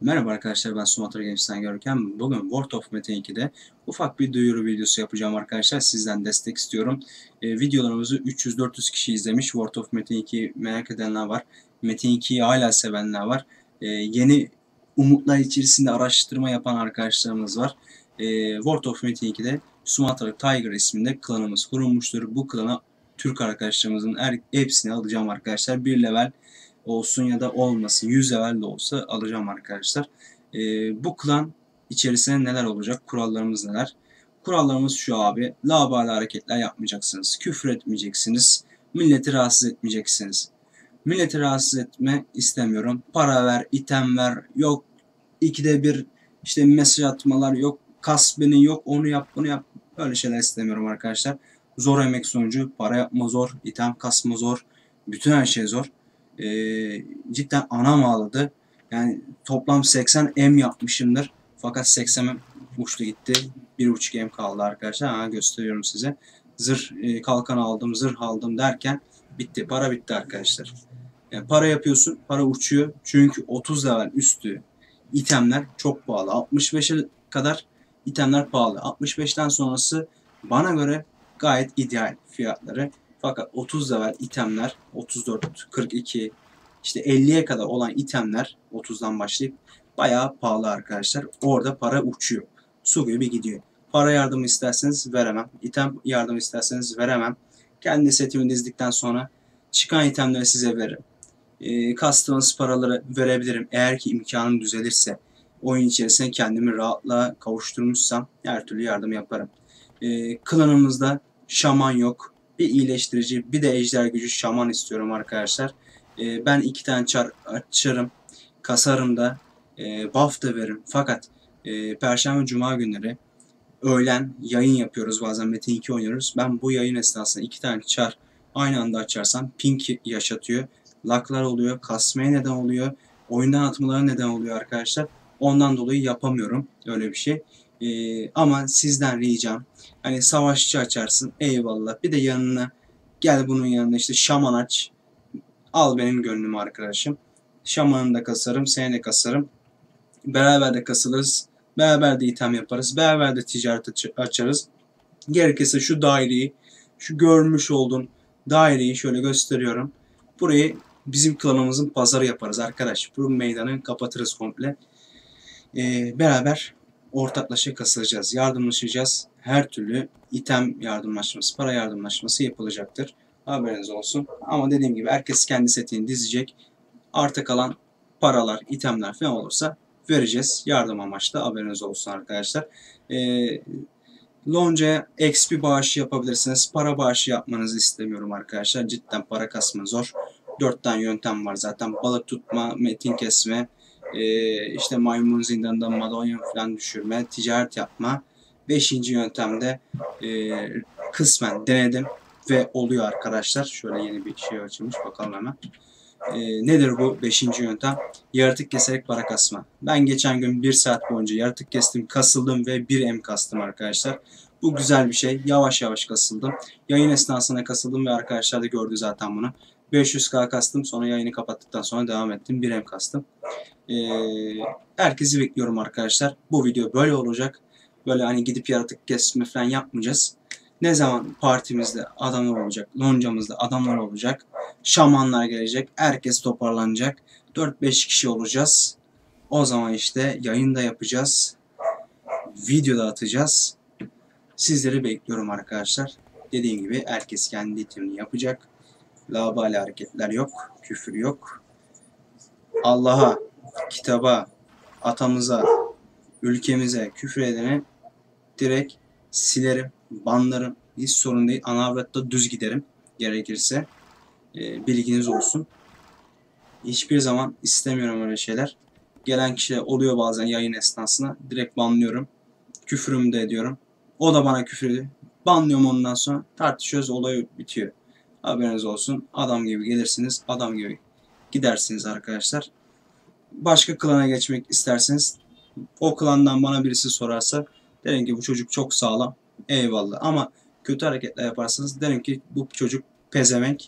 Merhaba arkadaşlar ben Sumatra Games'ten Görkem. Bugün World of Metin 2'de ufak bir duyuru videosu yapacağım arkadaşlar. Sizden destek istiyorum. E, videolarımızı 300-400 kişi izlemiş. World of Metin 2 merak edenler var. Metin 2'yi hala sevenler var. E, yeni umutlar içerisinde araştırma yapan arkadaşlarımız var. E, World of Metin 2'de Sumatra Tiger isminde klanımız kurulmuştur. Bu klana Türk arkadaşlarımızın hepsini alacağım arkadaşlar. Bir level olsun ya da olmasın 100 level de olsa alacağım arkadaşlar. E, bu klan içerisinde neler olacak? Kurallarımız neler? Kurallarımız şu abi. Labali hareketler yapmayacaksınız. Küfür etmeyeceksiniz. Milleti rahatsız etmeyeceksiniz. Milleti rahatsız etme istemiyorum. Para ver, item ver. Yok ikide bir işte mesaj atmalar. Yok kas beni yok onu yap bunu yap. Öyle şeyler istemiyorum arkadaşlar. Zor emek sonucu para yapma zor. item kasma zor. Bütün her şey zor e, cidden anam ağladı. Yani toplam 80 M yapmışımdır. Fakat 80 M uçtu gitti. 1.5 M kaldı arkadaşlar. Ha, gösteriyorum size. Zırh e, kalkan aldım, zırh aldım derken bitti. Para bitti arkadaşlar. Yani para yapıyorsun, para uçuyor. Çünkü 30 level üstü itemler çok pahalı. 65'e kadar itemler pahalı. 65'ten sonrası bana göre gayet ideal fiyatları. Fakat 30 level itemler 34, 42, işte 50'ye kadar olan itemler 30'dan başlayıp bayağı pahalı arkadaşlar. Orada para uçuyor. Su gibi gidiyor. Para yardımı isterseniz veremem. İtem yardımı isterseniz veremem. Kendi setimi dizdikten sonra çıkan itemleri size veririm. E, kastığınız paraları verebilirim. Eğer ki imkanım düzelirse oyun içerisinde kendimi rahatla kavuşturmuşsam her türlü yardım yaparım. E, klanımızda şaman yok bir iyileştirici bir de ejder gücü şaman istiyorum arkadaşlar. E, ben iki tane çar açarım. Kasarım da e, buff da veririm. Fakat e, Perşembe Cuma günleri öğlen yayın yapıyoruz. Bazen Metin 2 oynuyoruz. Ben bu yayın esnasında iki tane çar aynı anda açarsam pink yaşatıyor. Laklar oluyor. Kasmaya neden oluyor. Oyundan atmalara neden oluyor arkadaşlar. Ondan dolayı yapamıyorum öyle bir şey. Ee, ama sizden ricam hani savaşçı açarsın eyvallah bir de yanına gel bunun yanına işte şaman aç al benim gönlümü arkadaşım. Şamanı da kasarım seni de kasarım. Beraber de kasılırız. Beraber de item yaparız. Beraber de ticaret açarız. Gerekirse şu daireyi şu görmüş olduğun daireyi şöyle gösteriyorum. Burayı bizim klanımızın pazarı yaparız arkadaş. Bu meydanı kapatırız komple. Ee, beraber ortaklaşa kasılacağız, yardımlaşacağız. Her türlü item yardımlaşması, para yardımlaşması yapılacaktır. Haberiniz olsun. Ama dediğim gibi herkes kendi setini dizecek. Arta kalan paralar, itemler falan olursa vereceğiz. Yardım amaçlı haberiniz olsun arkadaşlar. Ee, Lonca'ya XP bağışı yapabilirsiniz. Para bağışı yapmanızı istemiyorum arkadaşlar. Cidden para kasma zor. 4 tane yöntem var zaten. Balık tutma, metin kesme, e, işte maymun zindanında Madonya falan düşürme, ticaret yapma. Beşinci yöntemde e, kısmen denedim ve oluyor arkadaşlar. Şöyle yeni bir şey açılmış bakalım hemen. E, nedir bu beşinci yöntem? Yaratık keserek para kasma. Ben geçen gün bir saat boyunca yaratık kestim, kasıldım ve bir M kastım arkadaşlar. Bu güzel bir şey. Yavaş yavaş kasıldım. Yayın esnasında kasıldım ve arkadaşlar da gördü zaten bunu. 500k kastım sonra yayını kapattıktan sonra devam ettim. 1M kastım. Ee, herkesi bekliyorum arkadaşlar. Bu video böyle olacak. Böyle hani gidip yaratık kesme falan yapmayacağız. Ne zaman partimizde adamlar olacak, loncamızda adamlar olacak, şamanlar gelecek, herkes toparlanacak. 4-5 kişi olacağız. O zaman işte yayında yapacağız. Video da atacağız. Sizleri bekliyorum arkadaşlar. Dediğim gibi herkes kendi itemini yapacak. Labali hareketler yok. Küfür yok. Allah'a, kitaba, atamıza, ülkemize küfür edeni direkt silerim, banlarım. Hiç sorun değil. Anavratta düz giderim gerekirse. E, bilginiz olsun. Hiçbir zaman istemiyorum öyle şeyler. Gelen kişiler oluyor bazen yayın esnasında. Direkt banlıyorum. Küfürümü de ediyorum. O da bana küfür ediyor. Banlıyorum ondan sonra. Tartışıyoruz. Olay bitiyor. Haberiniz olsun. Adam gibi gelirsiniz. Adam gibi gidersiniz arkadaşlar. Başka klana geçmek isterseniz o klandan bana birisi sorarsa derim ki bu çocuk çok sağlam. Eyvallah. Ama kötü hareketler yaparsanız derim ki bu çocuk pezevenk.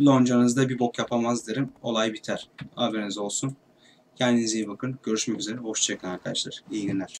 Loncanızda bir bok yapamaz derim. Olay biter. Haberiniz olsun. Kendinize iyi bakın. Görüşmek üzere. Hoşçakalın arkadaşlar. İyi günler.